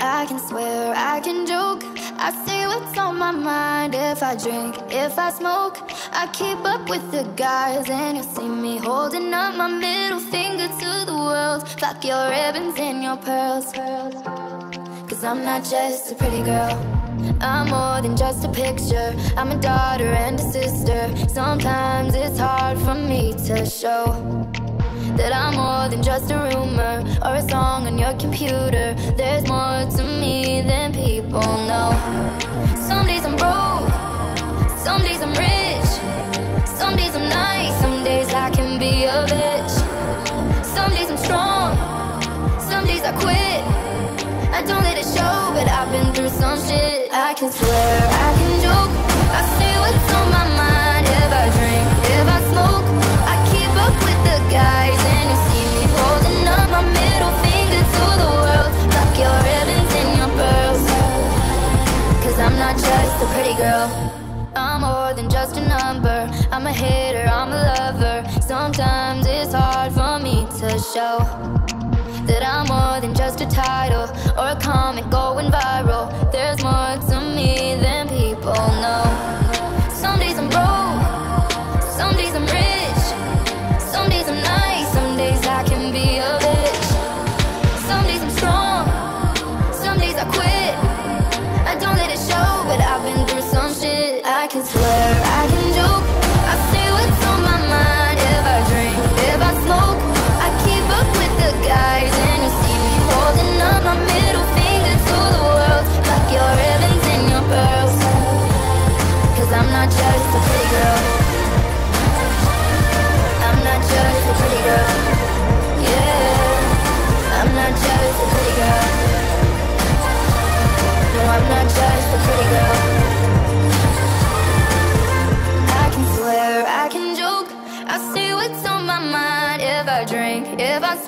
I can swear, I can joke. I say what's on my mind if I drink, if I smoke. I keep up with the guys, and you'll see me holding up my middle finger to the world. Fuck your ribbons and your pearls. Cause I'm not just a pretty girl. I'm more than just a picture. I'm a daughter and a sister. Sometimes it's hard for me to show that I'm more than just a rumor or a song on your computer. There's more to me than people know. Can swear, I can joke, I say what's on my mind if I drink, if I smoke. I keep up with the guys, and you see me holding up my middle finger to the world. Fuck your ribbons and your pearls. Cause I'm not just a pretty girl. I'm more than just a number. I'm a hitter, I'm a lover. Sometimes it's hard for me to show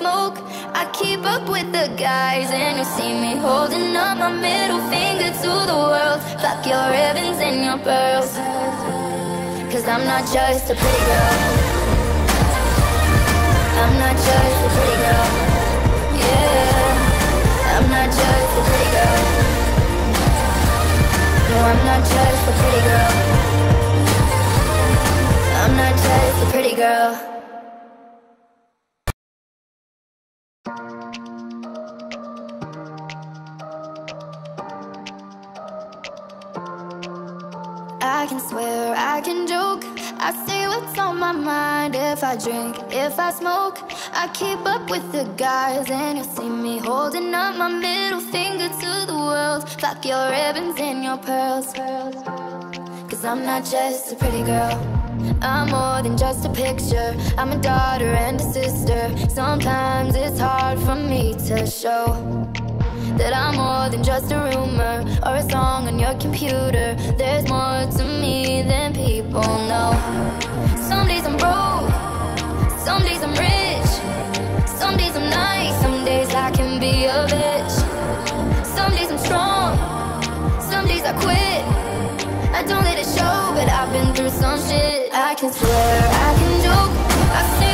smoke. I keep up with the guys, and you see me holding up my middle finger to the world. Fuck your ribbons and your pearls. Cause I'm not just a pretty girl. I'm not just a pretty girl. Yeah. I'm not just a pretty girl. No, I'm not just a pretty girl. I'm not just a pretty girl. Swear, I can joke. I say what's on my mind if I drink, if I smoke. I keep up with the guys, and you'll see me holding up my middle finger to the world. Fuck your ribbons and your pearls. Cause I'm not just a pretty girl. I'm more than just a picture. I'm a daughter and a sister. Sometimes it's hard for me to show that I'm more than just a rumor or a song on your computer. People know. Some days I'm broke, some days I'm rich, some days I'm nice, some days I can be a bitch. Some days I'm strong, some days I quit. I don't let it show, but I've been through some shit. I can swear, I can joke. I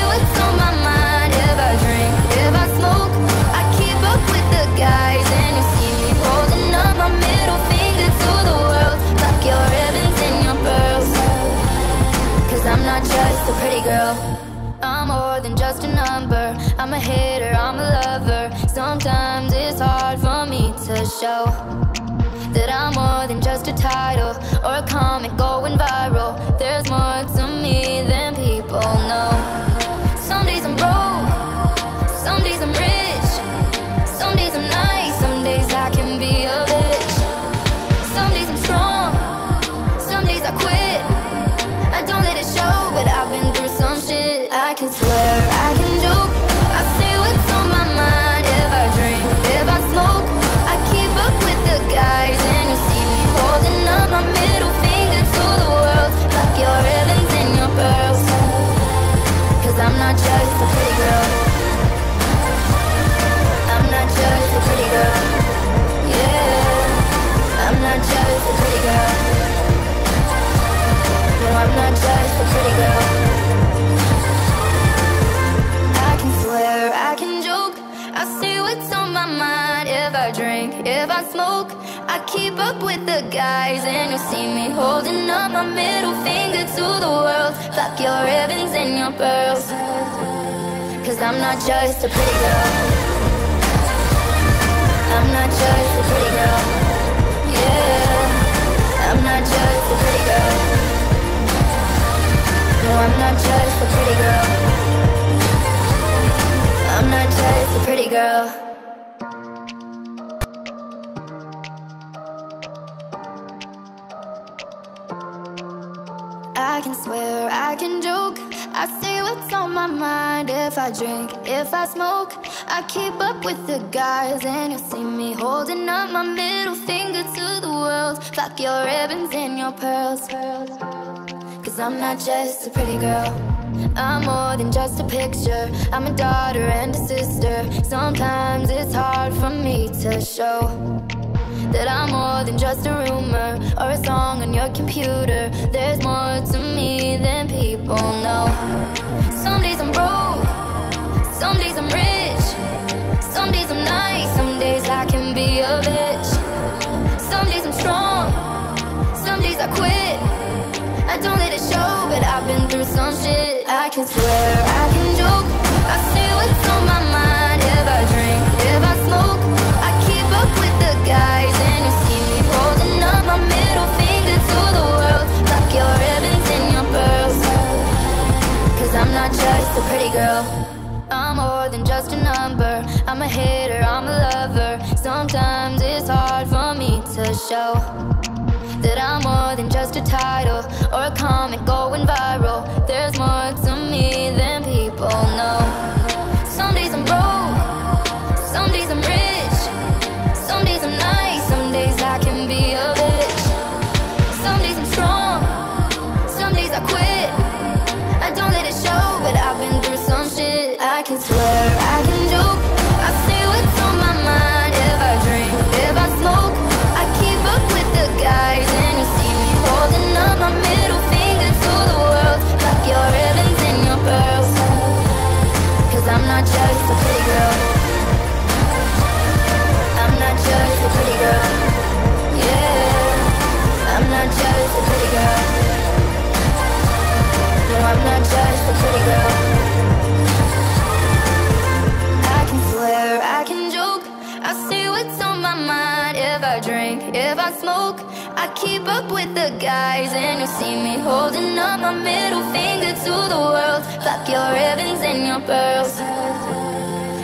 just a pretty girl. I'm more than just a number. I'm a hitter, I'm a lover. Sometimes it's hard for me to show that I'm more than just a title or a comment going viral. I say what's on my mind if I drink, if I smoke. I keep up with the guys, and you see me holding up my middle finger to the world. Fuck your ribbons and your pearls. Cause I'm not just a pretty girl. I'm not just a pretty girl. Yeah. I'm not just a pretty girl. No, I'm not just a pretty girl pretty girl. I can swear, I can joke. I say what's on my mind if I drink, if I smoke. I keep up with the guys and you'll see me holding up my middle finger to the world. Fuck your ribbons and your pearls. Cause I'm not just a pretty girl I'm more than just a picture I'm a daughter and a sister Sometimes it's hard for me to show that I'm more than just a rumor or a song on your computer. There's more to me than people know. Some days I'm broke, some days I'm rich, some days I'm nice, some days I can be a bitch. Some days I'm strong, some days I quit. I don't let it show, but I've been through some shit. Can swear, I can joke, I say what's on my mind if I drink, if I smoke. I keep up with the guys and you see me holding up my middle finger to the world. Tuck your ribbons and your pearls. Cause I'm not just a pretty girl. I'm more than just a number. I'm a hater, I'm a lover. Sometimes it's hard for me to show that I'm more than just a title or a comment going viral. There's more to me than people know. Some days I'm broke, some days I'm rich, smoke. I keep up with the guys, and you see me holding up my middle finger to the world. Fuck your ribbons and your pearls.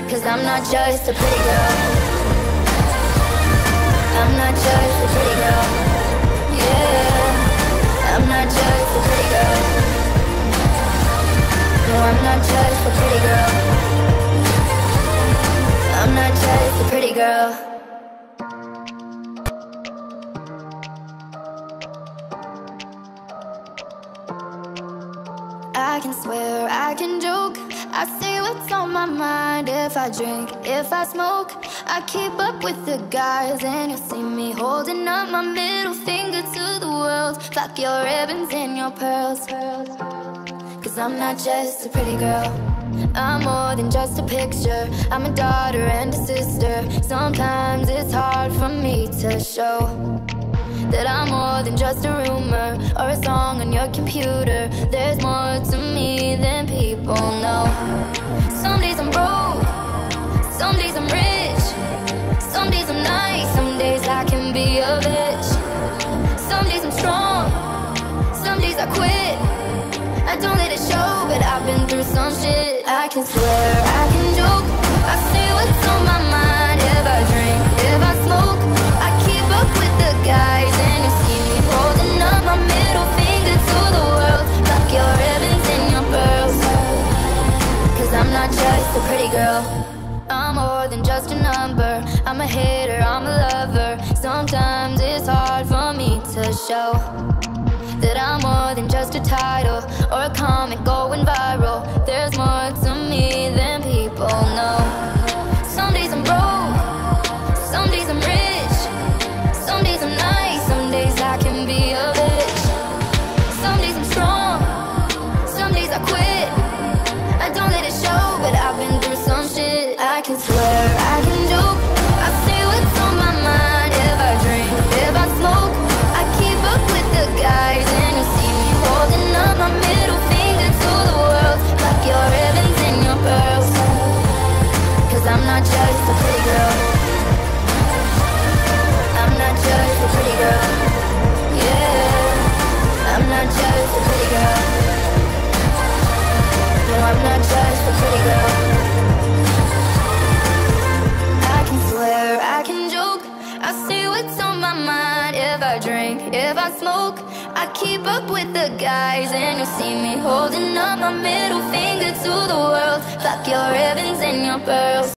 Cause I'm not just a pretty girl. I'm not just a pretty girl. Yeah. I'm not just a pretty girl. No, I'm not just a pretty girl. I can swear, I can joke. I say what's on my mind if I drink, if I smoke. I keep up with the guys, and you'll see me holding up my middle finger to the world. Fuck your ribbons and your pearls. Cause I'm not just a pretty girl. I'm more than just a picture. I'm a daughter and a sister. Sometimes it's hard for me to show that I'm more than just a rumor or a song on your computer. There's more to me than people know. Some days I'm broke, some days I'm rich, some days I'm nice, some days I can be a bitch. Some days I'm strong, some days I quit. I don't let it show, but I've been through some shit. I can swear, I'm more than just a number. I'm a hater, I'm a lover. Sometimes it's hard for me to show that I'm more than just a title or a comment going viral. Smoke. I keep up with the guys, and you'll see me holding up my middle finger to the world. Fuck your ribbons and your pearls.